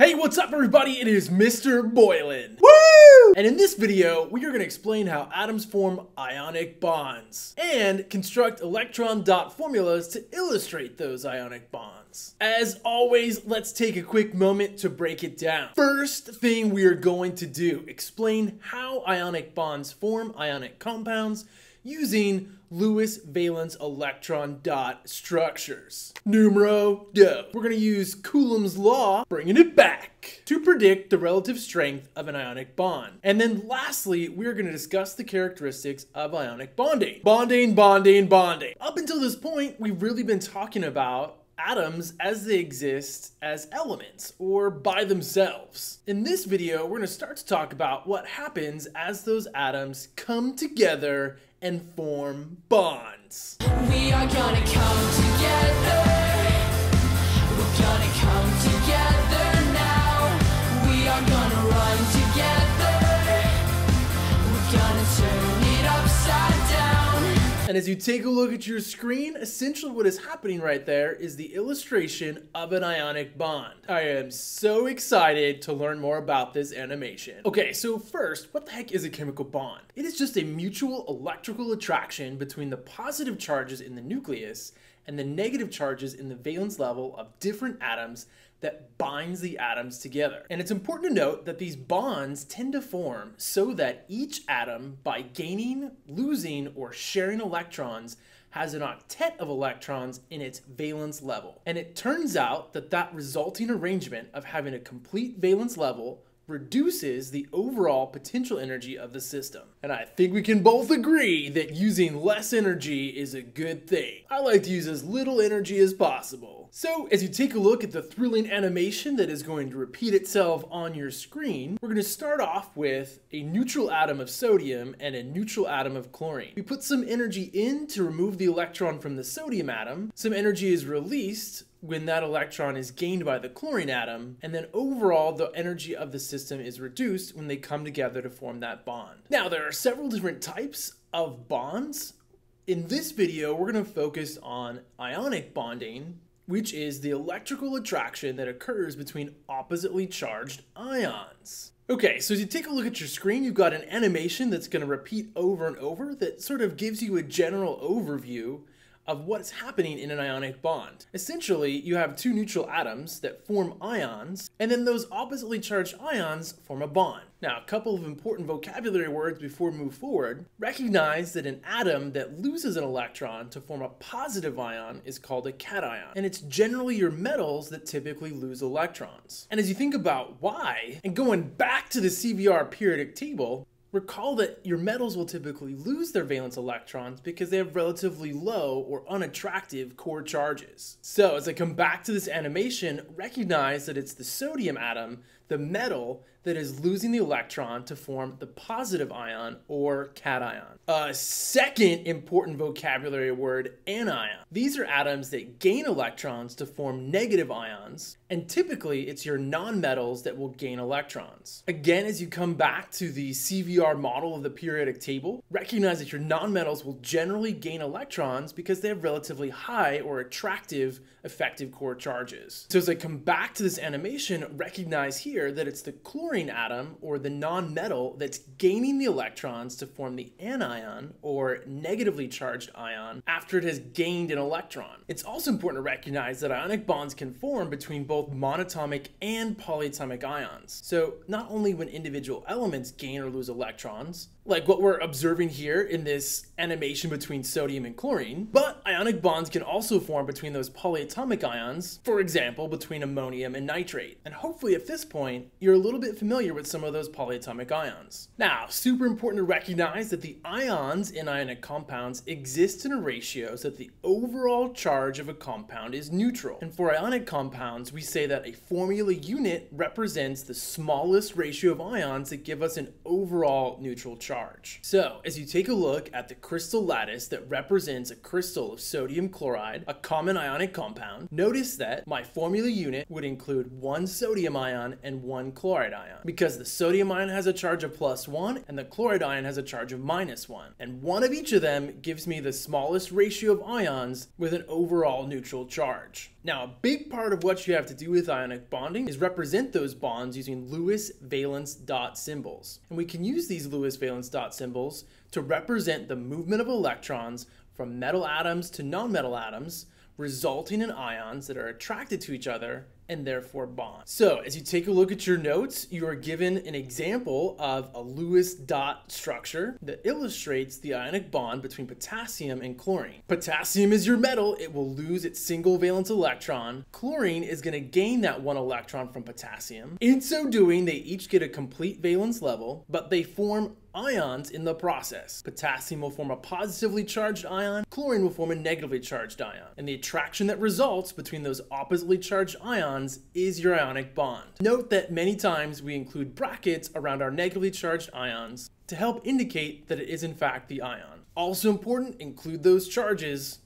Hey, what's up everybody? It is Mr. Boylan. Woo! And in this video, we are going to explain how atoms form ionic bonds and construct electron dot formulas to illustrate those ionic bonds. As always, let's take a quick moment to break it down. First thing we are going to do, explain how ionic bonds form ionic compounds using Lewis valence electron dot structures. Numero dos. We're going to use Coulomb's law, bringing it back, to predict the relative strength of an ionic bond. And then lastly, we're going to discuss the characteristics of ionic bonding. Bonding, bonding, bonding. Up until this point, we've really been talking about atoms as they exist as elements or by themselves. In this video, we're going to start to talk about what happens as those atoms come together and form bonds. We are gonna come together. We're gonna And as you take a look at your screen, essentially what is happening right there is the illustration of an ionic bond. I am so excited to learn more about this animation. Okay, so first, what the heck is a chemical bond? It is just a mutual electrical attraction between the positive charges in the nucleus and the negative charges in the valence level of different atoms that binds the atoms together. And it's important to note that these bonds tend to form so that each atom, by gaining, losing, or sharing electrons, has an octet of electrons in its valence level. And it turns out that that resulting arrangement of having a complete valence level reduces the overall potential energy of the system. And I think we can both agree that using less energy is a good thing. I like to use as little energy as possible. So as you take a look at the thrilling animation that is going to repeat itself on your screen, we're going to start off with a neutral atom of sodium and a neutral atom of chlorine. We put some energy in to remove the electron from the sodium atom. Some energy is released when that electron is gained by the chlorine atom, and then overall the energy of the system is reduced when they come together to form that bond. Now there are several different types of bonds. In this video, we're going to focus on ionic bonding, which is the electrical attraction that occurs between oppositely charged ions. Okay, so as you take a look at your screen, you've got an animation that's going to repeat over and over that sort of gives you a general overview of what's happening in an ionic bond. Essentially, you have two neutral atoms that form ions, and then those oppositely charged ions form a bond. Now, a couple of important vocabulary words before we move forward. Recognize that an atom that loses an electron to form a positive ion is called a cation, and it's generally your metals that typically lose electrons. And as you think about why, and going back to the CVR periodic table, Recall that your metals will typically lose their valence electrons because they have relatively low or unattractive core charges. So as I come back to this animation, recognize that it's the sodium atom, the metal, that is losing the electron to form the positive ion or cation. A second important vocabulary word, anion. These are atoms that gain electrons to form negative ions, and typically it's your nonmetals that will gain electrons. Again, as you come back to the CVR model of the periodic table, recognize that your nonmetals will generally gain electrons because they have relatively high or attractive effective core charges. So as I come back to this animation, recognize here that it's the chlorine atom, or the non-metal, that's gaining the electrons to form the anion, or negatively charged ion, after it has gained an electron. It's also important to recognize that ionic bonds can form between both monatomic and polyatomic ions. So not only when individual elements gain or lose electrons, like what we're observing here in this animation between sodium and chlorine, but ionic bonds can also form between those polyatomic ions, for example, between ammonium and nitrate. And hopefully at this point, you're a little bit familiar with some of those polyatomic ions. Now, super important to recognize that the ions in ionic compounds exist in a ratio so that the overall charge of a compound is neutral. And for ionic compounds, we say that a formula unit represents the smallest ratio of ions that give us an overall neutral charge. So, as you take a look at the crystal lattice that represents a crystal of sodium chloride, a common ionic compound, notice that my formula unit would include one sodium ion and one chloride ion, because the sodium ion has a charge of plus one and the chloride ion has a charge of minus one. And one of each of them gives me the smallest ratio of ions with an overall neutral charge. Now, a big part of what you have to do with ionic bonding is represent those bonds using Lewis valence dot symbols. And we can use these Lewis valence dot symbols to represent the movement of electrons from metal atoms to nonmetal atoms, resulting in ions that are attracted to each other and therefore bond. So as you take a look at your notes, you are given an example of a Lewis dot structure that illustrates the ionic bond between potassium and chlorine. Potassium is your metal, it will lose its single valence electron. Chlorine is gonna gain that one electron from potassium. In so doing, they each get a complete valence level, but they form ions in the process. Potassium will form a positively charged ion, chlorine will form a negatively charged ion. And the attraction that results between those oppositely charged ions is your ionic bond. Note that many times we include brackets around our negatively charged ions to help indicate that it is in fact the ion. Also important, include those charges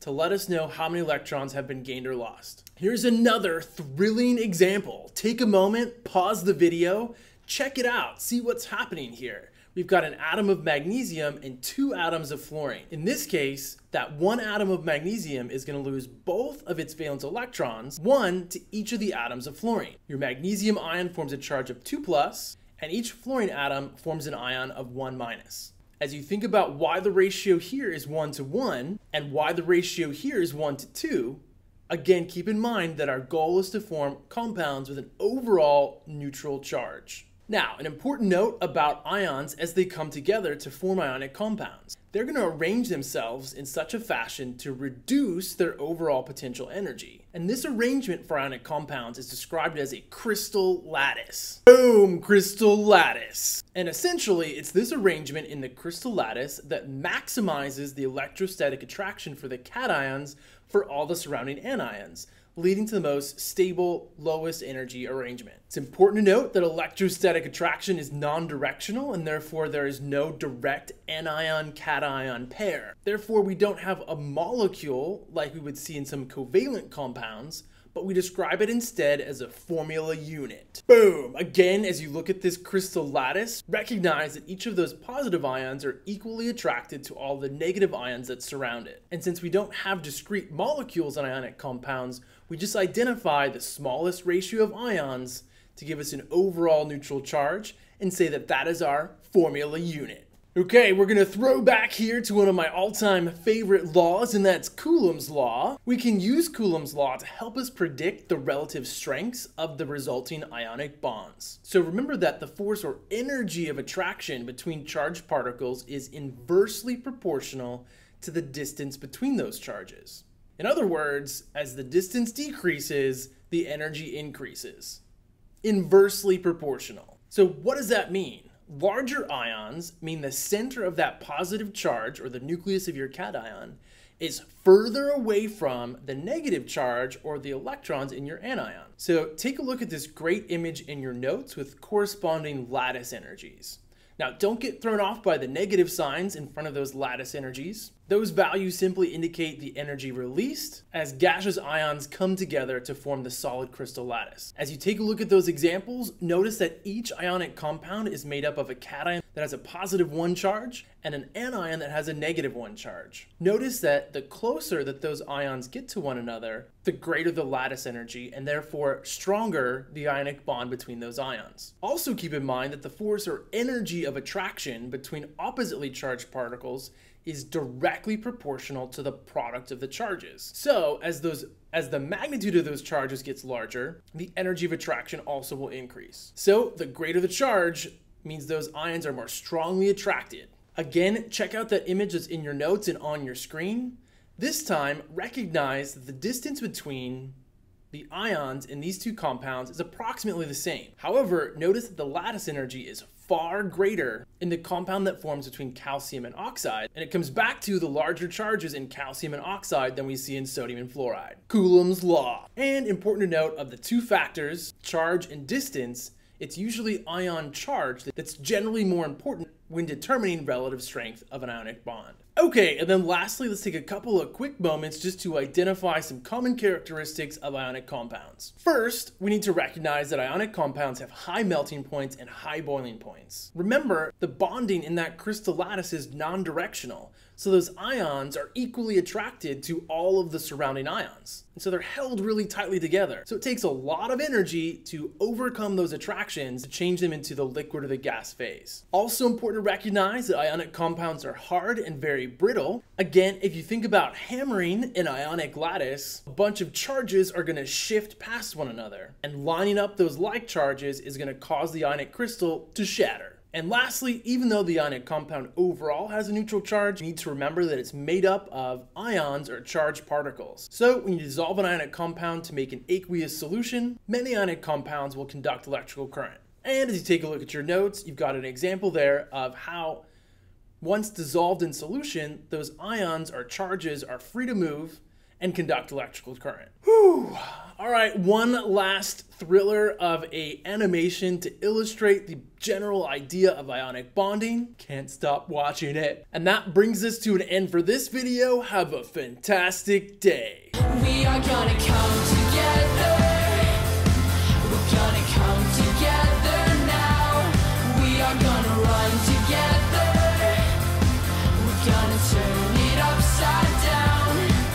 to let us know how many electrons have been gained or lost. Here's another thrilling example. Take a moment, pause the video, check it out, see what's happening here we've got an atom of magnesium and two atoms of fluorine. In this case, that one atom of magnesium is going to lose both of its valence electrons, one to each of the atoms of fluorine. Your magnesium ion forms a charge of 2 plus, and each fluorine atom forms an ion of 1 minus. As you think about why the ratio here is 1 to 1 and why the ratio here is 1 to 2, again keep in mind that our goal is to form compounds with an overall neutral charge. Now, an important note about ions as they come together to form ionic compounds. They're going to arrange themselves in such a fashion to reduce their overall potential energy. And this arrangement for ionic compounds is described as a crystal lattice. Boom, crystal lattice. And essentially, it's this arrangement in the crystal lattice that maximizes the electrostatic attraction for the cations for all the surrounding anions leading to the most stable, lowest energy arrangement. It's important to note that electrostatic attraction is non-directional and therefore there is no direct anion-cation pair. Therefore, we don't have a molecule like we would see in some covalent compounds, but we describe it instead as a formula unit. Boom! Again, as you look at this crystal lattice, recognize that each of those positive ions are equally attracted to all the negative ions that surround it. And since we don't have discrete molecules in ionic compounds, we just identify the smallest ratio of ions to give us an overall neutral charge and say that that is our formula unit. Okay, we're gonna throw back here to one of my all-time favorite laws, and that's Coulomb's law. We can use Coulomb's law to help us predict the relative strengths of the resulting ionic bonds. So remember that the force or energy of attraction between charged particles is inversely proportional to the distance between those charges. In other words, as the distance decreases, the energy increases. Inversely proportional. So what does that mean? Larger ions mean the center of that positive charge, or the nucleus of your cation, is further away from the negative charge or the electrons in your anion. So take a look at this great image in your notes with corresponding lattice energies. Now, don't get thrown off by the negative signs in front of those lattice energies. Those values simply indicate the energy released as gaseous ions come together to form the solid crystal lattice. As you take a look at those examples, notice that each ionic compound is made up of a cation that has a positive one charge and an anion that has a negative one charge. Notice that the closer that those ions get to one another, the greater the lattice energy and therefore stronger the ionic bond between those ions. Also keep in mind that the force or energy of attraction between oppositely charged particles is directly proportional to the product of the charges. So as those as the magnitude of those charges gets larger, the energy of attraction also will increase. So the greater the charge means those ions are more strongly attracted. Again, check out that image that's in your notes and on your screen. This time, recognize that the distance between the ions in these two compounds is approximately the same. However, notice that the lattice energy is far greater in the compound that forms between calcium and oxide, and it comes back to the larger charges in calcium and oxide than we see in sodium and fluoride. Coulomb's law. And important to note of the two factors, charge and distance, It's usually ion charge that's generally more important when determining relative strength of an ionic bond. Okay, and then lastly, let's take a couple of quick moments just to identify some common characteristics of ionic compounds. First, we need to recognize that ionic compounds have high melting points and high boiling points. Remember, the bonding in that crystal lattice is non-directional, so those ions are equally attracted to all of the surrounding ions. And so they're held really tightly together. So it takes a lot of energy to overcome those attractions to change them into the liquid or the gas phase. Also important to recognize that ionic compounds are hard and very brittle. Again, if you think about hammering an ionic lattice, a bunch of charges are going to shift past one another. And lining up those like charges is going to cause the ionic crystal to shatter. And lastly, even though the ionic compound overall has a neutral charge, you need to remember that it's made up of ions or charged particles. So when you dissolve an ionic compound to make an aqueous solution, many ionic compounds will conduct electrical current. And as you take a look at your notes, you've got an example there of how once dissolved in solution, those ions or charges are free to move and conduct electrical current. Whew. All right, one last thriller of a animation to illustrate the general idea of ionic bonding. Can't stop watching it. And that brings us to an end for this video. Have a fantastic day.